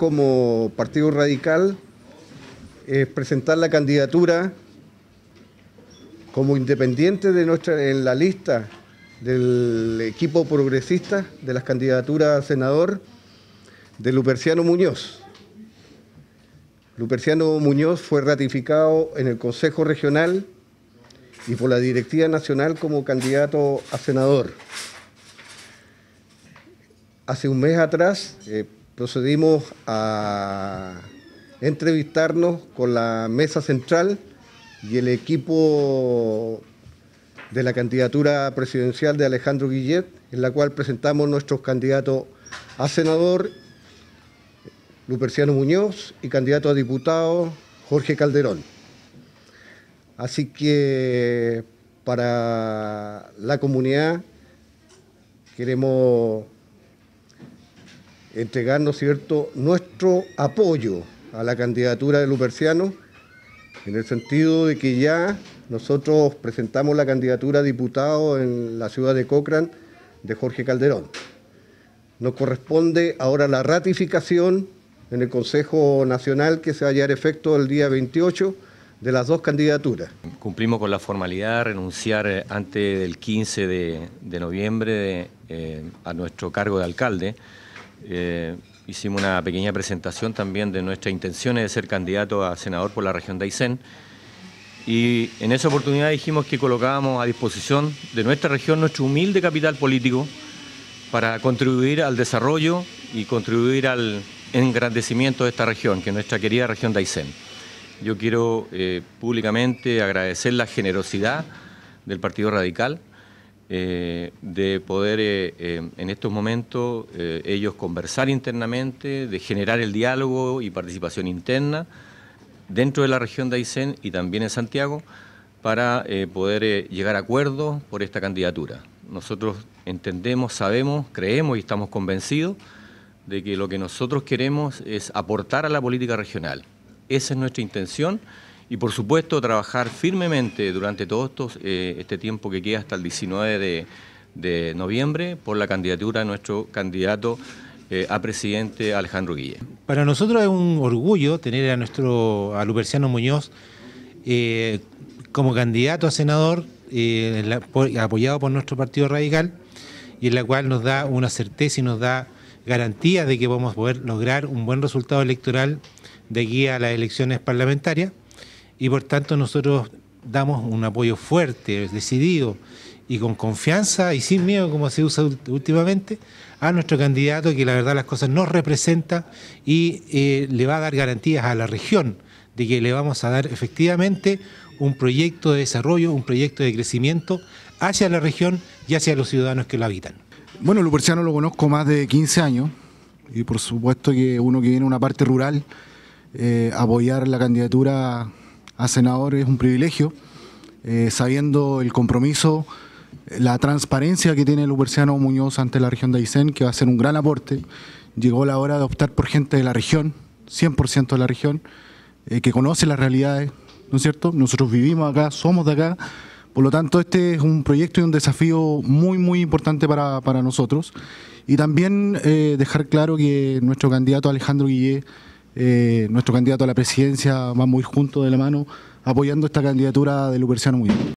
como Partido Radical es presentar la candidatura como independiente de nuestra, en la lista del equipo progresista de las candidaturas a senador de Luperciano Muñoz. Luperciano Muñoz fue ratificado en el Consejo Regional y por la Directiva Nacional como candidato a senador. Hace un mes atrás eh, procedimos a entrevistarnos con la mesa central y el equipo de la candidatura presidencial de Alejandro Guillet, en la cual presentamos nuestros candidatos a senador, Luperciano Muñoz, y candidato a diputado, Jorge Calderón. Así que para la comunidad queremos entregarnos cierto nuestro apoyo a la candidatura de Luperciano en el sentido de que ya nosotros presentamos la candidatura a diputado en la ciudad de Cochrane de Jorge Calderón. Nos corresponde ahora la ratificación en el Consejo Nacional que se va a llevar efecto el día 28 de las dos candidaturas. Cumplimos con la formalidad de renunciar eh, antes del 15 de, noviembre eh, a nuestro cargo de alcalde. Eh, hicimos una pequeña presentación también de nuestras intenciones de ser candidato a senador por la región de Aysén. Y en esa oportunidad dijimos que colocábamos a disposición de nuestra región nuestro humilde capital político para contribuir al desarrollo y contribuir al engrandecimiento de esta región, que es nuestra querida región de Aysén. Yo quiero eh, públicamente agradecer la generosidad del Partido Radical, eh, de poder eh, eh, en estos momentos ellos conversar internamente, de generar el diálogo y participación interna dentro de la región de Aysén y también en Santiago para poder llegar a acuerdos por esta candidatura. Nosotros entendemos, sabemos, creemos y estamos convencidos de que lo que nosotros queremos es aportar a la política regional. Esa es nuestra intención y por supuesto trabajar firmemente durante todo eh, este tiempo que queda hasta el 19 de, noviembre por la candidatura de nuestro candidato eh, a presidente Alejandro Guille. Para nosotros es un orgullo tener a nuestro a Luperciano Muñoz eh, como candidato a senador apoyado por nuestro Partido Radical y en la cual nos da una certeza y nos da garantías de que vamos a poder lograr un buen resultado electoral de aquí a las elecciones parlamentarias y por tanto nosotros damos un apoyo fuerte, decidido y con confianza y sin miedo, como se usa últimamente, a nuestro candidato que la verdad las cosas nos representa y eh, le va a dar garantías a la región de que le vamos a dar efectivamente un proyecto de desarrollo, un proyecto de crecimiento hacia la región y hacia los ciudadanos que lo habitan. Bueno, Luperciano lo conozco más de 15 años y por supuesto que uno que viene de una parte rural, eh, apoyar la candidatura a senador es un privilegio, eh, sabiendo el compromiso, la transparencia que tiene Luperciano Muñoz ante la región de Aysén, que va a ser un gran aporte. Llegó la hora de optar por gente de la región, 100% de la región, eh, que conoce las realidades, ¿no es cierto? Nosotros vivimos acá, somos de acá, por lo tanto este es un proyecto y un desafío muy, muy importante para, nosotros. Y también eh, dejar claro que nuestro candidato Alejandro Guillé eh, nuestro candidato a la presidencia va muy junto de la mano apoyando esta candidatura de Luperciano Muy